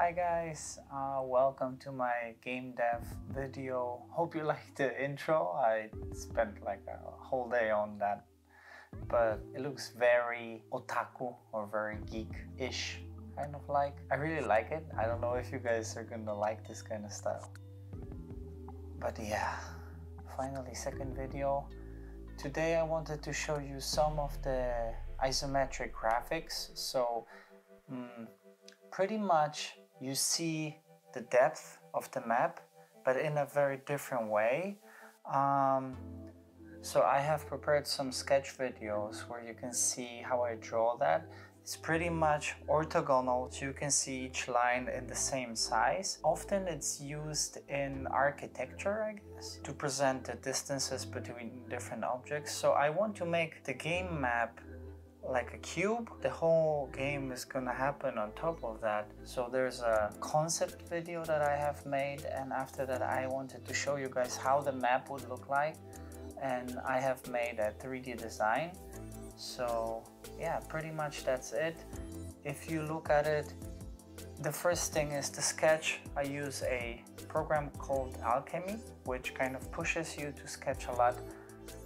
Hi guys, uh, welcome to my game dev video. Hope you liked the intro. I spent like a whole day on that, but it looks very otaku or very geek-ish kind of like. I really like it. I don't know if you guys are gonna like this kind of style. But yeah, finally second video. Today I wanted to show you some of the isometric graphics. So mm, pretty much you see the depth of the map, but in a very different way. Um, so I have prepared some sketch videos where you can see how I draw that. It's pretty much orthogonal, so you can see each line in the same size. Often it's used in architecture, I guess, to present the distances between different objects. So I want to make the game map like a cube. The whole game is gonna happen on top of that. So there's a concept video that I have made and after that I wanted to show you guys how the map would look like and I have made a 3D design. So yeah, pretty much that's it. If you look at it, the first thing is the sketch. I use a program called Alchemy, which kind of pushes you to sketch a lot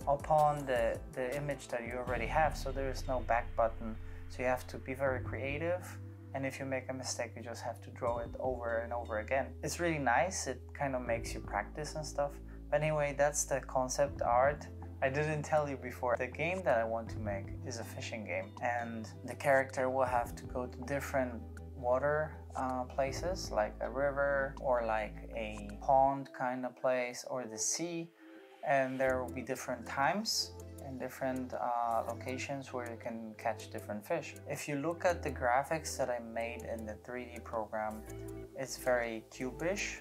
upon the, the image that you already have. So there is no back button. So you have to be very creative. And if you make a mistake, you just have to draw it over and over again. It's really nice. It kind of makes you practice and stuff. But anyway, that's the concept art. I didn't tell you before, the game that I want to make is a fishing game. And the character will have to go to different water uh, places like a river or like a pond kind of place or the sea and there will be different times and different uh, locations where you can catch different fish. If you look at the graphics that I made in the 3D program, it's very cubish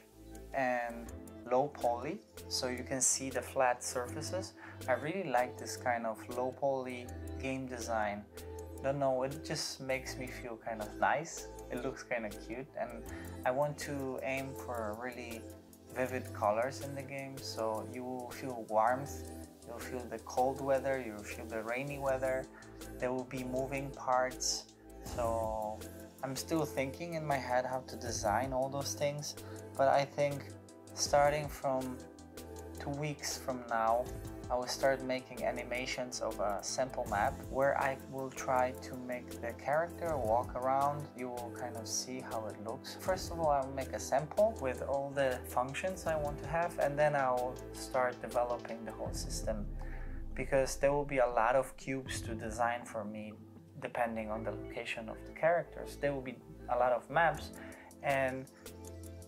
and low poly, so you can see the flat surfaces. I really like this kind of low poly game design. Don't know, it just makes me feel kind of nice. It looks kind of cute and I want to aim for a really vivid colors in the game so you will feel warmth you'll feel the cold weather you'll feel the rainy weather there will be moving parts. So I'm still thinking in my head how to design all those things but I think starting from two weeks from now I will start making animations of a sample map where I will try to make the character walk around. You will kind of see how it looks. First of all, I'll make a sample with all the functions I want to have and then I'll start developing the whole system because there will be a lot of cubes to design for me depending on the location of the characters. There will be a lot of maps and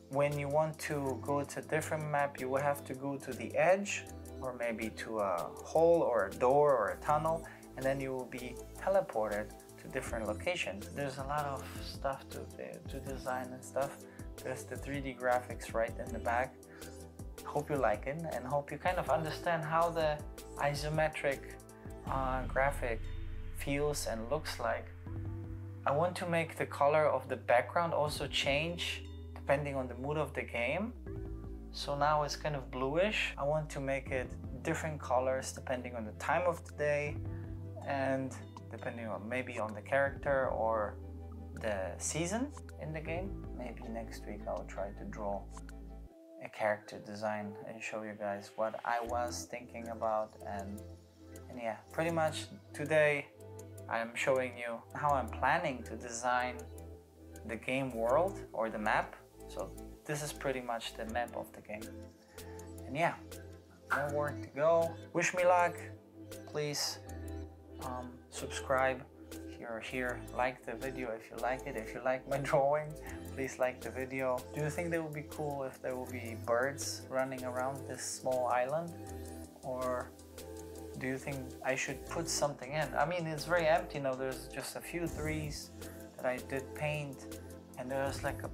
when you want to go to a different map, you will have to go to the edge or maybe to a hole or a door or a tunnel and then you will be teleported to different locations. There's a lot of stuff to, to design and stuff. There's the 3D graphics right in the back. Hope you like it and hope you kind of understand how the isometric uh, graphic feels and looks like. I want to make the color of the background also change depending on the mood of the game so now it's kind of bluish. I want to make it different colors depending on the time of the day and depending on maybe on the character or the season in the game. Maybe next week I'll try to draw a character design and show you guys what I was thinking about and, and yeah, pretty much today I'm showing you how I'm planning to design the game world or the map. So this is pretty much the map of the game. And yeah, more work to go. Wish me luck. Please um, subscribe if you're here. Like the video if you like it. If you like my drawing, please like the video. Do you think that would be cool if there will be birds running around this small island? Or do you think I should put something in? I mean, it's very empty now. There's just a few trees that I did paint and there's like a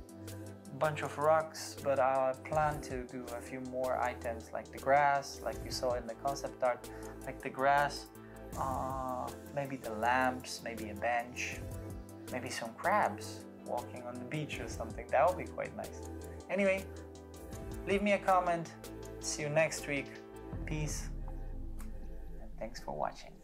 bunch of rocks, but I plan to do a few more items like the grass, like you saw in the concept art, like the grass, uh, maybe the lamps, maybe a bench, maybe some crabs walking on the beach or something. That would be quite nice. Anyway, leave me a comment. See you next week. Peace. And thanks for watching.